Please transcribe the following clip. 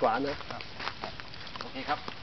กวานะ โอเคครับ